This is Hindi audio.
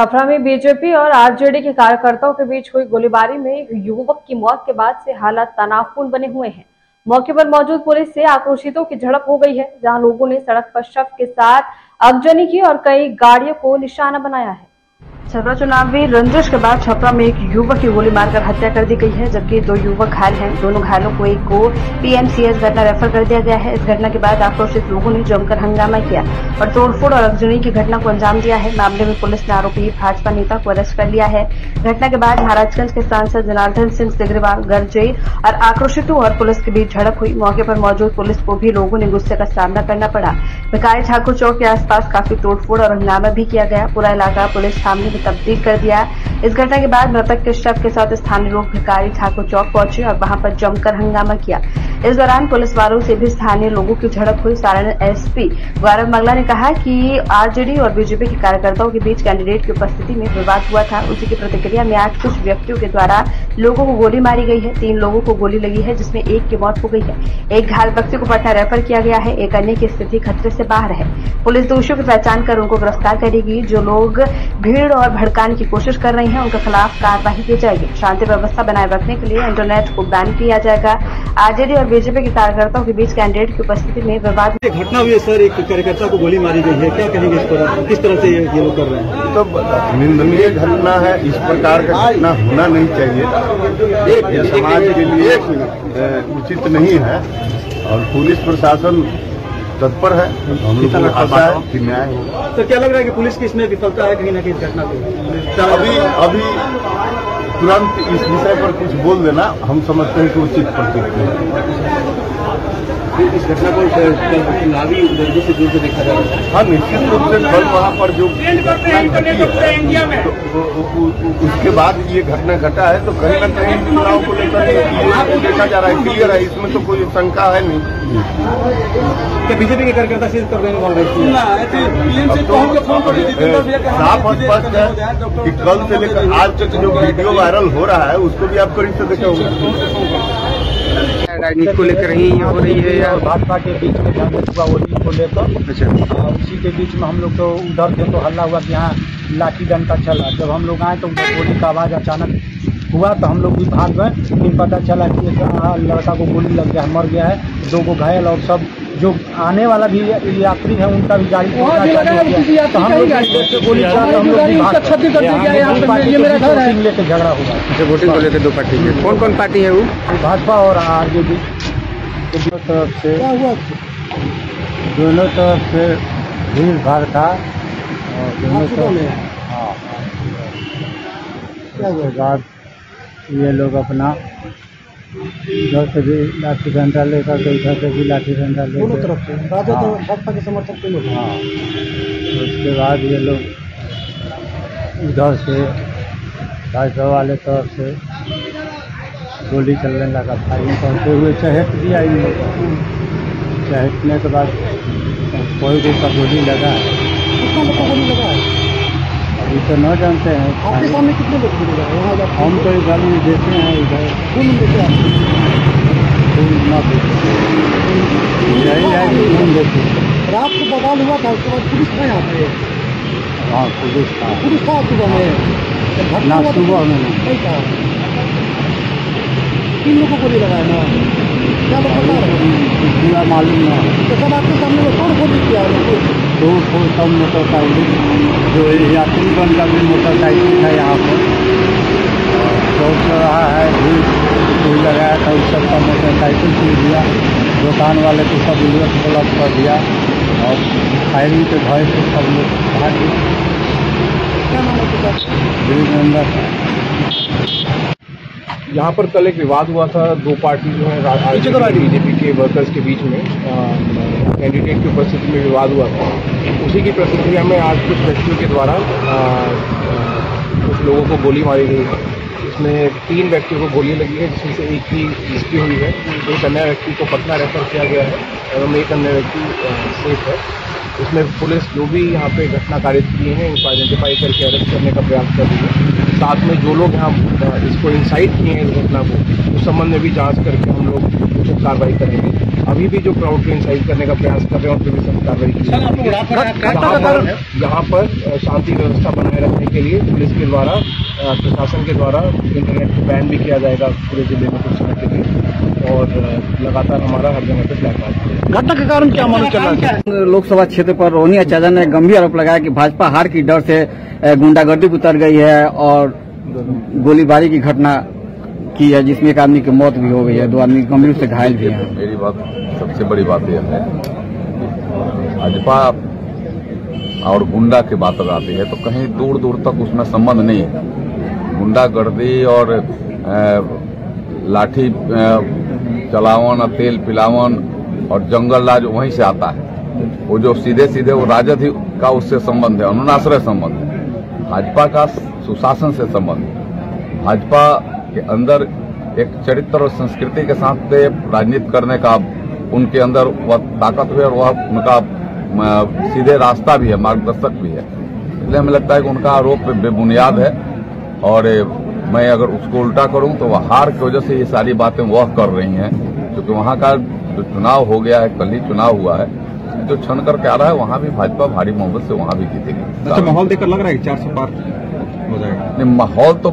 छपरा में बीजेपी और आरजेडी के कार्यकर्ताओं के बीच हुई गोलीबारी में युवक की मौत के बाद से हालात तनावपूर्ण बने हुए हैं। मौके पर मौजूद पुलिस से आक्रोशितों की झड़प हो गई है, जहाँ लोगों ने सड़क पर शव के साथ अगजनी की और कई गाड़ियों को निशाना बनाया है। छपरा चुनाव में रंजिश के बाद छपरा में एक युवक की गोली मारकर हत्या कर दी गई है, जबकि दो युवक घायल हैं। दोनों घायलों को एक को पीएमसीएच घटना रेफर कर दिया गया है। इस घटना के बाद आक्रोशित लोगों ने जमकर हंगामा किया और तोड़फोड़ और अगजनी की घटना को अंजाम दिया है। मामले में पुलिस ने आरोपी भाजपा नेता को अरेस्ट कर लिया है। घटना के बाद महाराजगंज के सांसद जनार्दन सिंह सिग्रीवाल, गरजे और आक्रोशितों और पुलिस के बीच झड़प हुई। मौके पर मौजूद पुलिस को भी लोगों ने गुस्से का सामना करना पड़ा। भिकारी ठाकुर चौक के आसपास काफ़ी तोड़फोड़ और हंगामा भी किया गया। पूरा इलाका पुलिस में तब्दील कर दिया इस घटना के बाद मृतक के शव के साथ स्थानीय लोग भिकारी ठाकुर चौक पहुँचे और वहाँ पर जमकर हंगामा किया। इस दौरान पुलिस वालों से भी स्थानीय लोगों की झड़प हुई। सारण एसपी गौरव मंगला ने कहा कि आरजेडी और बीजेपी के कार्यकर्ताओं के बीच कैंडिडेट की उपस्थिति में विवाद हुआ था। उसी की प्रतिक्रिया में आज कुछ व्यक्तियों के द्वारा लोगों को गोली मारी गई है। तीन लोगों को गोली लगी है, जिसमें एक की मौत हो गई है। एक घायल व्यक्ति को पटना रेफर किया गया है। एक अन्य की स्थिति खतरे से बाहर है। पुलिस दोषियों की पहचान कर उनको गिरफ़्तार करेगी। जो लोग भीड़ और भड़काने की कोशिश कर रहे हैं, उनके खिलाफ कार्रवाई की जाएगी। शांति व्यवस्था बनाए रखने के लिए इंटरनेट को बैन किया जाएगा। आरजेडी और बीजेपी के कार्यकर्ताओं के बीच कैंडिडेट की उपस्थिति में विवाद घटना हुई है सर। एक कार्यकर्ता को गोली मारी गई है। क्या कहेंगे इस पर किस तरह से ये ये लोग कर रहे हैं? तो निंदनीय घटना है इस प्रकार का घटना होना नहीं चाहिए। ये समाज के लिए उचित नहीं है। और पुलिस प्रशासन तत्पर है। हम लोगों को पता है कि न्याय होगा सर क्या लग रहा है कि पुलिस की इसमें विफलता है कहीं ना कहीं इस घटना को? अभी अभी तुरंत इस विषय पर कुछ बोल देना हम समझते हैं कि उचित प्रतिक्रिया। इस घटना को चुनावी दर्जे से दूर से देखा जा रहा है हाँ निश्चित रूप से कल वहाँ पर जो है तो उसके बाद ये घटना घटा है तो कहीं ना कहीं चुनाव को लेकर देखा जा रहा है क्लियर है इसमें तो कोई शंका है नहीं। क्या बीजेपी के कार्यकर्ता से तो साफ़ और स्पष्ट है कि कल से लेकर आज तक जो वीडियो वायरल हो रहा है उसको भी आप करीब से देखे होंगे। राजनीति को लेकर ही हो रही है या भाजपा के बीच में जहाँ हुआ होली को लेकर अच्छा। उसी के बीच में हम लोग तो उधर थे तो हल्ला हुआ कि यहाँ लाठी डंडा चला। जब हम लोग आए तो उधर गोली का आवाज़ अचानक हुआ तो हम लोग भी भाग गए। फिर पता चला कि एक लड़का को गोली लग गया मर गया है। दो को घायल और सब जो आने वाला भी यात्री है उनका भी गाड़ी हो तो हम लोग गोली तो हम लोग भी भाग गए। यहाँ पे पार्टी के बीच वोटिंग लेके झगड़ा हुआ अच्छा वोटिंग को लेकर दो पार्टी है कौन कौन पार्टी है वो? भाजपा और आरजेडी। दोनों तरफ़ से दोनों तरफ़ से भीड़ भाड़ था। और दोनों तरफ़ हाँ उसके बाद ये लोग अपना इधर से भी लाठी डंडा लेकर के इधर से भी लाठी डंडा दोनों तरफ़ से भाजपा के समर्थक दोनों हाँ। उसके बाद ये लोग उधर से भाजपा वाले तरफ़ से गोली चलने लगा फायरिंग करते हुए चहट दिया इन लोग को। चहटने के बाद कोई कोई का गोली लगा। है कितना लोग गोली लगा है? अभी तो ना जानते हैं। आपके सामने कितने लोग गोली लगा हम तो इधर में देते हैं इधर। खून देते हैं। है रात को बवाल हुआ था उसके बाद पुलिस था यहाँ पे हाँ पुलिस था। पुलिस था सुबह में। ना सुबह में नहीं। था। तीन लोगों को गोली लगाया ना। क्या बता रहे हैं? मालूम ना। तो सब आपके सामने तोड़ फोड़ किया तोड़ फोड़ सब मोटरसाइकिल जो यात्री बन का भी मोटरसाइकिल है यहाँ पर। चौक चौराहा है भी कोई लगाया था उस सबका मोटरसाइकिल छीन दिया दुकान वाले को सब उलट पलट कर दिया और फायरिंग के भय से सब लोग भाग है वीरेंद्र यहाँ पर कल एक विवाद हुआ था दो पार्टी जो है बीजेपी के वर्कर्स के बीच में। कैंडिडेट की उपस्थिति में विवाद हुआ था। उसी की प्रतिक्रिया में आज कुछ व्यक्तियों के द्वारा कुछ लोगों को गोली मारी गई। इसमें तीन व्यक्तियों को गोली लगी है जिसमें से एक की मृत्यु हुई है। एक अन्य व्यक्ति को पटना रेफर किया गया है एवं एक अन्य व्यक्ति सेफ़ है। इसमें पुलिस जो भी यहाँ पे घटना कारित किए हैं उनको आइडेंटिफाई करके अरेस्ट करने का प्रयास कर रही है। साथ में जो लोग यहाँ इसको इंसाइट किए हैं इस घटना को उस संबंध में भी जाँच करके हम लोग उचित कार्रवाई करेंगे। अभी भी जो क्राउड को इंसाइट करने का प्रयास कर रहे हैं उन पर भी सख्त कार्रवाई की यहाँ पर शांति व्यवस्था बनाए रखने के लिए पुलिस के द्वारा प्रशासन के द्वारा इंटरनेट को बैन भी किया जाएगा पूरे ज़िले में कुछ समय के लिए। और लगातार हमारा हर जगह पे फ्लैग मार्च घटना के कारण क्या मालूम चल? रहा है लोकसभा क्षेत्र पर रोहिणी आचार्य ने गंभीर आरोप लगाया कि भाजपा हार की डर से गुंडागर्दी उतर गई है और गोलीबारी की घटना की है जिसमें एक आदमी की मौत भी हो गई है। दो आदमी गंभीर से घायल भी हैं। मेरी बात सबसे बड़ी बात यह है भाजपा और गुंडा की बात अगर आती है तो कहीं दूर दूर तक उसमें संबंध नहीं है। गुंडागर्दी और लाठी चलावन और तेल पिलावन और जंगल राज वहीं से आता है। वो जो सीधे सीधे वो राजद ही का उससे संबंध है, अनुनाश्रय संबंध है। भाजपा का सुशासन से संबंध है। भाजपा के अंदर एक चरित्र और संस्कृति के साथ राजनीति करने का, उनके अंदर वह ताकत है और वह उनका सीधे रास्ता भी है, मार्गदर्शक भी है। इसलिए हमें लगता है कि उनका आरोप बेबुनियाद है। और मैं अगर उसको उल्टा करूँ तो वह हार की वजह से ये सारी बातें वह कर रही हैं। क्योंकि वहाँ का जो चुनाव हो गया है कल ही चुनाव हुआ है जो छन करके आ रहा है वहाँ भी भाजपा भारी मोहब्बत से वहाँ भी जीतेगी। अच्छा माहौल देखकर लग रहा है चार सौ पार हो जाएगा? नहीं, माहौल तो